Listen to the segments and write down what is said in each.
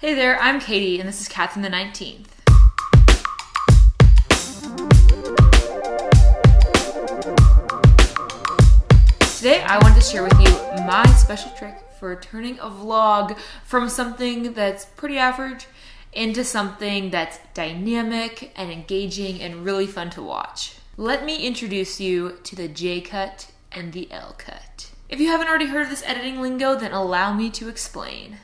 Hey there, I'm Katie, and this is Katherine the 19th. Today, I wanted to share with you my special trick for turning a vlog from something that's pretty average into something that's dynamic and engaging and really fun to watch. Let me introduce you to the J cut and the L cut. If you haven't already heard of this editing lingo, then allow me to explain.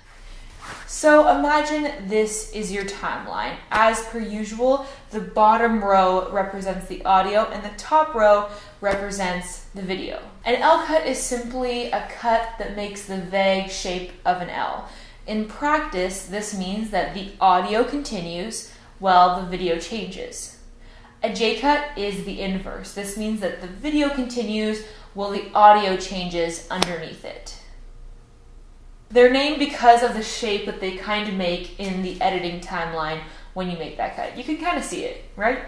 So imagine this is your timeline. As per usual, the bottom row represents the audio and the top row represents the video. An L cut is simply a cut that makes the vague shape of an L. In practice, this means that the audio continues while the video changes. A J cut is the inverse. This means that the video continues while the audio changes underneath it. They're named because of the shape that they kind of make in the editing timeline when you make that cut. You can kind of see it, right?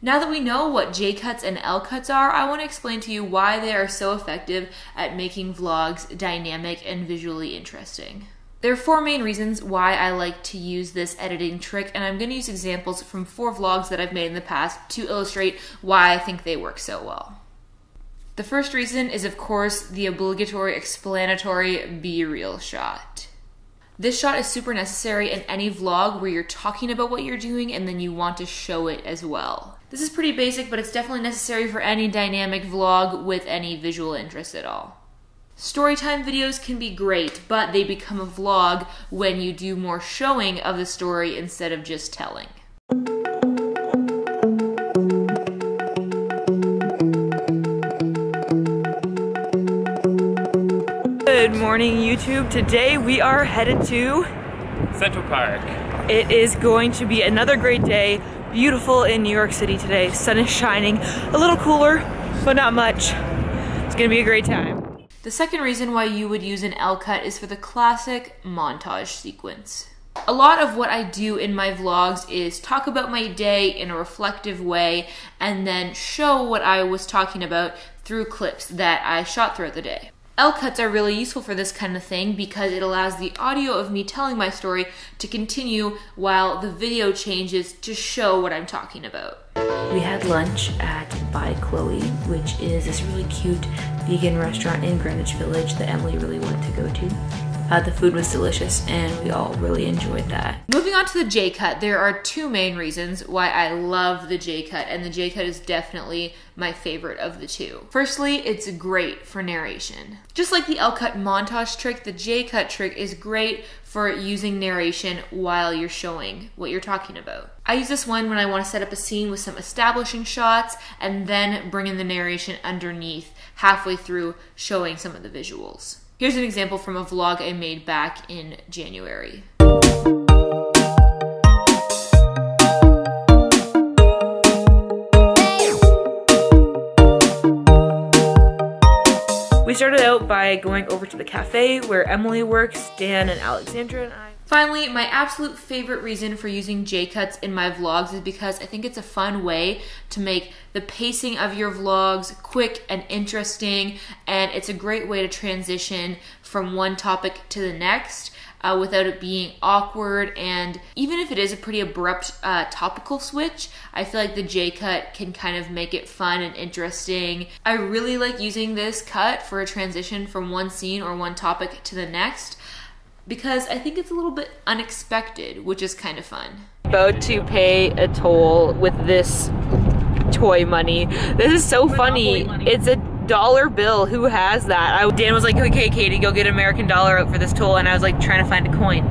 Now that we know what J cuts and L cuts are, I want to explain to you why they are so effective at making vlogs dynamic and visually interesting. There are four main reasons why I like to use this editing trick, and I'm going to use examples from four vlogs that I've made in the past to illustrate why I think they work so well. The first reason is, of course, the obligatory explanatory B-roll shot. This shot is super necessary in any vlog where you're talking about what you're doing and then you want to show it as well. This is pretty basic, but it's definitely necessary for any dynamic vlog with any visual interest at all. Storytime videos can be great, but they become a vlog when you do more showing of the story instead of just telling. Morning, YouTube. Today we are headed to Central Park. It is going to be another great day. Beautiful in New York City today. Sun is shining. A little cooler, but not much. It's gonna be a great time. The second reason why you would use an L cut is for the classic montage sequence. A lot of what I do in my vlogs is talk about my day in a reflective way and then show what I was talking about through clips that I shot throughout the day. L cuts are really useful for this kind of thing because it allows the audio of me telling my story to continue while the video changes to show what I'm talking about. We had lunch at By Chloe, which is this really cute vegan restaurant in Greenwich Village that Emily really wanted to go to. Uh, the food was delicious and we all really enjoyed that. Moving on to the J cut, there are two main reasons why I love the J cut, and the J cut is definitely my favorite of the two. Firstly, it's great for narration. Just like the L cut montage trick, the J cut trick is great for using narration while you're showing what you're talking about. I use this one when I want to set up a scene with some establishing shots and then bring in the narration underneath halfway through showing some of the visuals. Here's an example from a vlog I made back in January. We started out by going over to the cafe where Emily works, Dan and Alexandra and I. Finally, my absolute favorite reason for using J-cuts in my vlogs is because I think it's a fun way to make the pacing of your vlogs quick and interesting, and it's a great way to transition from one topic to the next uh, without it being awkward. And even if it is a pretty abrupt uh, topical switch, I feel like the J cut can kind of make it fun and interesting. I really like using this cut for a transition from one scene or one topic to the next because I think it's a little bit unexpected, which is kind of fun. About to pay a toll with this toy money. This is so funny. It's a dollar bill. Who has that? I, Dan was like, okay, Katie, go get an American dollar out for this toll. And I was like, trying to find a coin.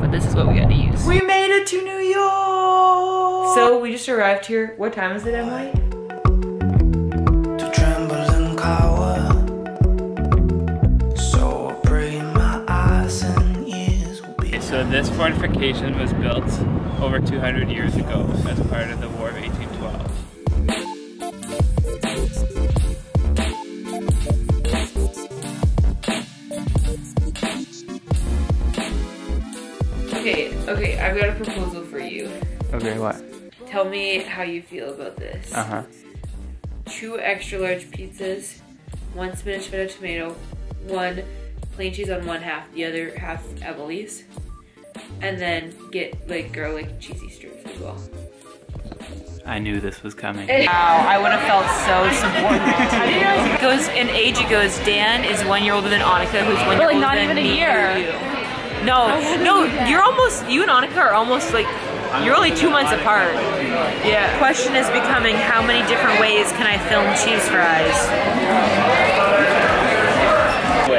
But this is what we got to use. We made it to New York! So we just arrived here. What time is it, Emily? So this fortification was built over 200 years ago as part of the War of 1812. Okay, okay, I've got a proposal for you. Okay, what? Tell me how you feel about this. Uh huh. Two extra large pizzas, one spinach feta tomato, one plain cheese on one half, the other half Emily's. And then get like garlic cheesy strips as well. I knew this was coming. Wow, I would have felt so supported. it goes in age. It goes. Dan is one year older than Annika, who's one year like, older not than even a me year. you. No, no, you're almost. You and Annika are almost like. You're only two months apart. Yeah. Question is becoming how many different ways can I film cheese fries?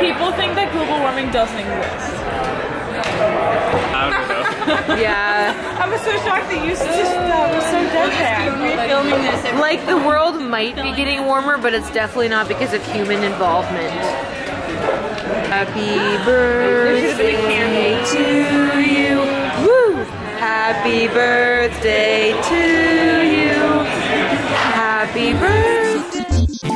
People think that global warming doesn't exist. I don't know. Yeah. I was so shocked that you just uh, were so deadpan. Filming this. Like the world might be getting warmer, but it's definitely not because of human involvement. Happy birthday to you. Woo! Happy birthday to you. Happy birthday.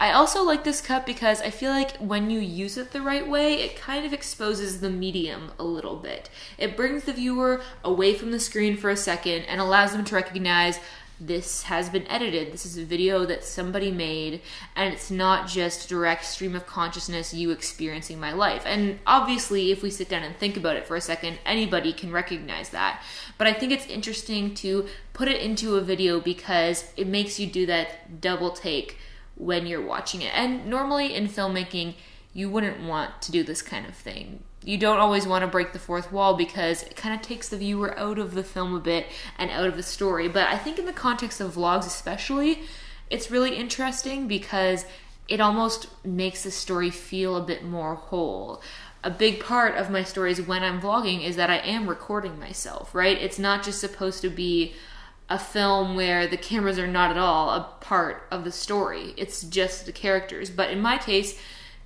I also like this cup because I feel like when you use it the right way, it kind of exposes the medium a little bit. It brings the viewer away from the screen for a second and allows them to recognize this has been edited. This is a video that somebody made, and it's not just direct stream of consciousness, you experiencing my life. And obviously, if we sit down and think about it for a second, anybody can recognize that. But I think it's interesting to put it into a video because it makes you do that double take when you're watching it. And normally in filmmaking, you wouldn't want to do this kind of thing. You don't always want to break the fourth wall because it kind of takes the viewer out of the film a bit and out of the story. But I think in the context of vlogs, especially, it's really interesting because it almost makes the story feel a bit more whole. A big part of my stories when I'm vlogging is that I am recording myself, right? It's not just supposed to be a film where the cameras are not at all a part of the story. It's just the characters. But in my case,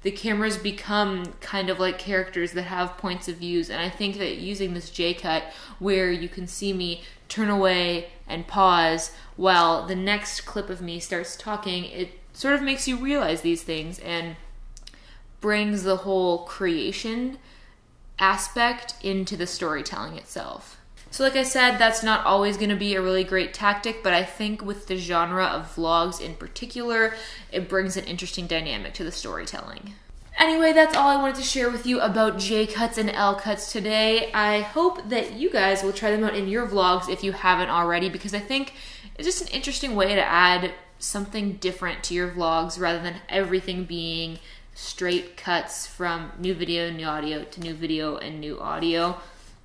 the cameras become kind of like characters that have points of views and I think that using this J cut where you can see me turn away and pause while the next clip of me starts talking, it sort of makes you realize these things and brings the whole creation aspect into the storytelling itself. So, like I said, that's not always going to be a really great tactic, but I think with the genre of vlogs in particular, it brings an interesting dynamic to the storytelling. Anyway, that's all I wanted to share with you about J cuts and L cuts today. I hope that you guys will try them out in your vlogs if you haven't already, because I think it's just an interesting way to add something different to your vlogs rather than everything being straight cuts from new video, and new audio to new video and new audio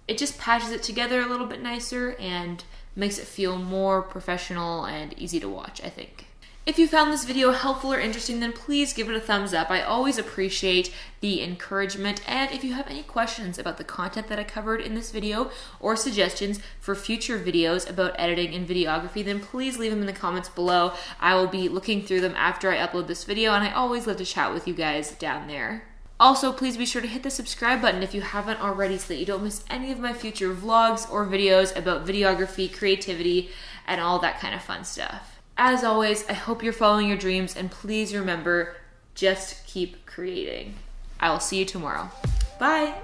it just patches it together a little bit nicer and makes it feel more professional and easy to watch, I think. If you found this video helpful or interesting, then please give it a thumbs up. I always appreciate the encouragement. And if you have any questions about the content that I covered in this video or suggestions for future videos about editing and videography, then please leave them in the comments below. I will be looking through them after I upload this video, and I always love to chat with you guys down there. Also, please be sure to hit the subscribe button if you haven't already so that you don't miss any of my future vlogs or videos about videography, creativity, and all that kind of fun stuff. As always, I hope you're following your dreams and please remember, just keep creating. I will see you tomorrow. Bye!